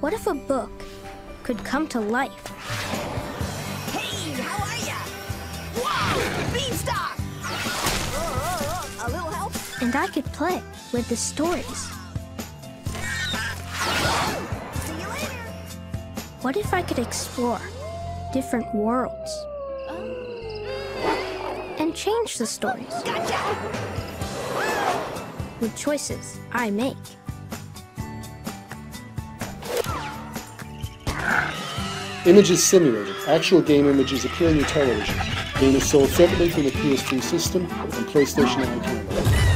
What if a book could come to life? Hey, how are ya? Whoa, Beanstalk! Uh, a little help? And I could play with the stories. See you later. What if I could explore different worlds? Oh. And change the stories. Gotcha! With choices I make? Images simulated. Actual game images appear on your television. Game is sold separately from the PS3 system and PlayStation Eye camera.